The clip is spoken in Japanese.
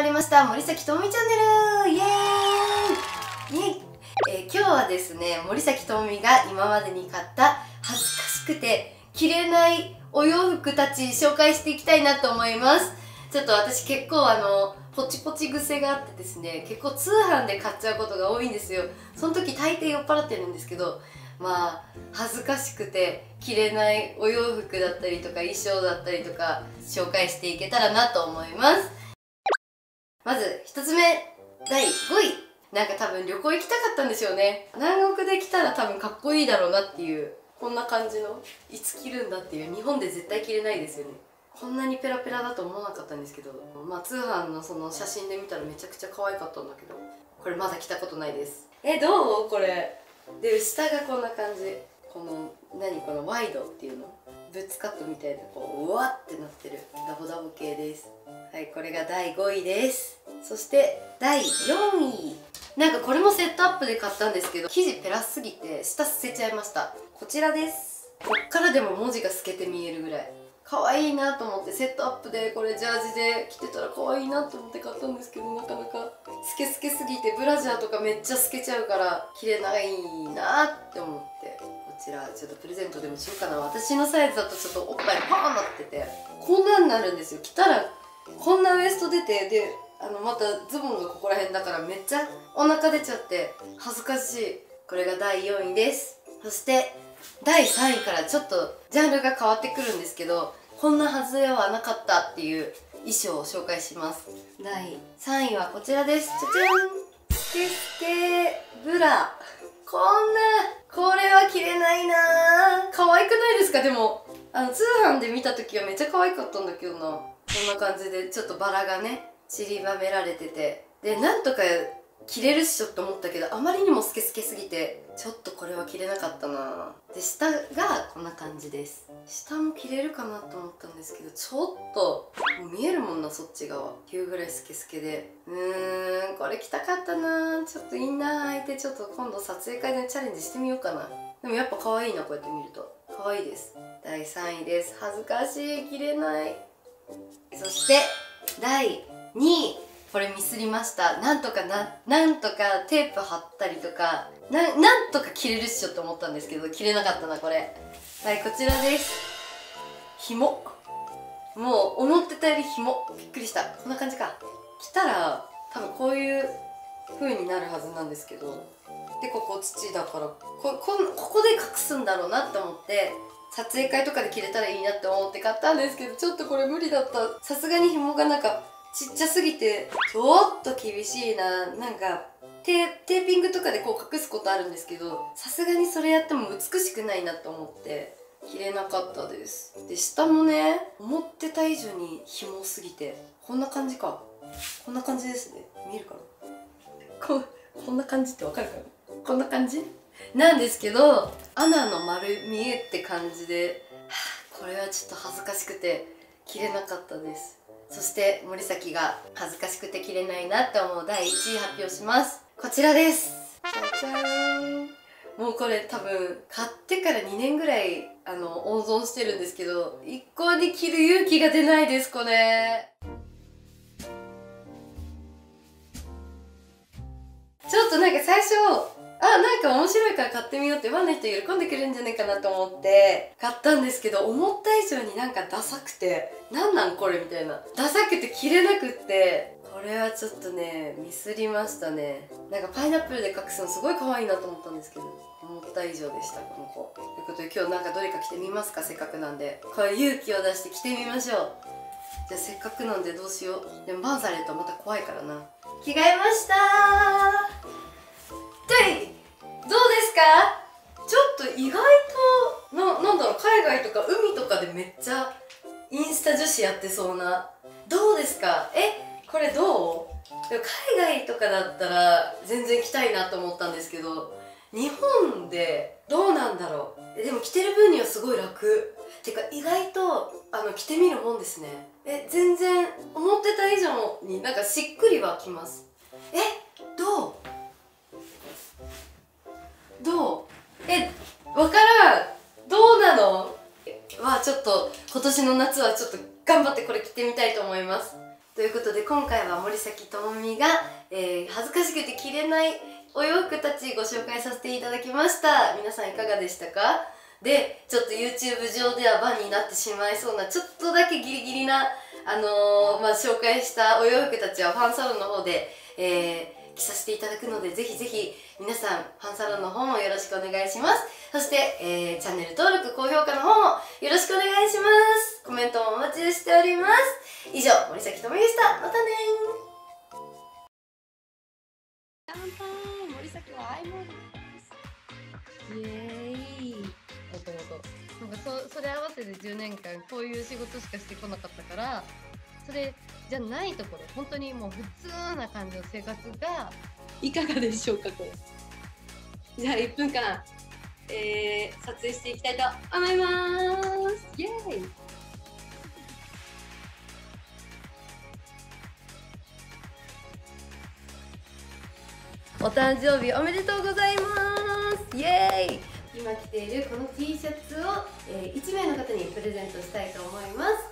まりました森崎智美チャンネル。イエーイ。イエイ。えー、今日はですね森崎智美が今までに買った恥ずかしくて着れないお洋服たち紹介していきたいなと思います。ちょっと私結構あのポチポチ癖があってですね結構通販で買っちゃうことが多いんですよ。その時大抵酔っ払ってるんですけどまあ恥ずかしくて着れないお洋服だったりとか衣装だったりとか紹介していけたらなと思います。まず1つ目第5位。なんか多分旅行行きたかったんでしょうね。南国で来たら多分かっこいいだろうなっていうこんな感じのいつ着るんだっていう日本で絶対着れないですよね。こんなにペラペラだと思わなかったんですけどまあ通販のその写真で見たらめちゃくちゃ可愛かったんだけどこれまだ着たことないです。えどう？これ。で下がこんな感じ。この何？このワイドっていうの？ブッツカットみたいなこううわってなってる。ダボダボ系です。はいこれが第5位ですそして第4位。なんかこれもセットアップで買ったんですけど生地ペラすぎて下捨てちゃいました。こちらです。こっからでも文字が透けて見えるぐらい。可愛いなと思ってセットアップでこれジャージで着てたら可愛いなと思って買ったんですけどなかなかスケスケすぎてブラジャーとかめっちゃ透けちゃうから着れないなって思って。こちらちょっとプレゼントでもしようかな。私のサイズだとちょっとおっぱいパーンなっててこんなんなるんですよ。着たらこんなウエスト出てであのまたズボンがここら辺だからめっちゃお腹出ちゃって恥ずかしい。これが第4位です。そして第3位からちょっとジャンルが変わってくるんですけどこんなはずではなかったっていう衣装を紹介します。第3位はこちらです。じゃじゃんスケスケブラ。こんなこれは着れないな。可愛くないですか？でもあの通販で見た時はめっちゃ可愛かったんだけどな。こんな感じでちょっとバラがね散りばめられてて。でなんとか着れるっしょって思ったけどあまりにもスケスケすぎてちょっとこれは着れなかったな。で下がこんな感じです。下も着れるかなと思ったんですけどちょっともう見えるもんなそっち側。っていうぐらいスケスケで。うーんこれ着たかったな。ちょっとインナー履いてちょっと今度撮影会でチャレンジしてみようかな。でもやっぱ可愛いなこうやって見ると。可愛いです。第3位です。恥ずかしい。着れない。そして第2これミスりました。なんとかななんとかテープ貼ったりとかななんとか着れるっしょって思ったんですけど着れなかったなこれ。はいこちらです。紐も。う思ってたより紐びっくりした。こんな感じか。着たら多分こういう風になるはずなんですけど。でここ土だからここここで隠すんだろうなって思って撮影会とかで着れたらいいなって思って買ったんですけどちょっとこれ無理だった。さすがに紐がなんかちっちゃすぎてちょっと厳しいな。なんかテーピングとかでこう隠すことあるんですけどさすがにそれやっても美しくないなと思って着れなかったです。で下もね思ってた以上に紐すぎてこんな感じか。こんな感じですね。見えるかな？ここんな感じってわかるかな？こんな感じ？なんですけどアナの丸見えって感じで、はあ、これはちょっと恥ずかしくて着れなかったです。そして森崎が恥ずかしくて着れないなって思う第1位発表します。こちらです。じゃじゃーん。もうこれ多分買ってから2年ぐらいあの温存してるんですけど一向に着る勇気が出ないですこれ。ちょっとなんか最初あなんか面白いから買ってみようってファンの人喜んでくれるんじゃないかなと思って買ったんですけど思った以上になんかダサくてなんなんこれみたいな。ダサくて着れなくってこれはちょっとねミスりましたね。なんかパイナップルで隠すのすごい可愛いなと思ったんですけど思った以上でしたこの子。ということで今日なんかどれか着てみますかせっかくなんで。これ勇気を出して着てみましょう。じゃあせっかくなんでどうしよう。でもバーサレットまた怖いからな。着替えましたはいどうですか？ちょっと意外とななんだろう海外とか海とかでめっちゃインスタ女子やってそうな。どうですか？えこれどう？海外とかだったら全然着たいなと思ったんですけど日本でどうなんだろう？でも着てる分にはすごい楽。っていうか意外とあの着てみるもんですね。え全然思ってた以上になんかしっくりはきます。えどうどう？っと今年の夏はちょっと頑張ってこれ着てみたいと思います。ということで今回は森崎智美が、えー、恥ずかしくて着れないお洋服たちご紹介させていただきました。皆さんいかがでしたか？でちょっと YouTube 上ではバンになってしまいそうなちょっとだけギリギリなあのー、まあ、紹介したお洋服たちはファンサロンの方で、えー、着させていただくのでぜひぜひ皆さんファンサロンの方もよろしくお願いします。そして、えー、チャンネル登録高評価の方もよろしくお願いします。コメントもお待ちしております。以上森崎智美でした。またね乾杯森崎はアイモールです。イエーイ。もともとなんかそそれ合わせて10年間こういう仕事しかしてこなかったからそれじゃないところ本当にもう普通な感じの生活がいかがでしょうかこれ。じゃあ1分間、えー、撮影していきたいと思います。イエーイ。お誕生日おめでとうございます。イエーイ。今着ているこの T シャツを、えー、1名の方にプレゼントしたいと思います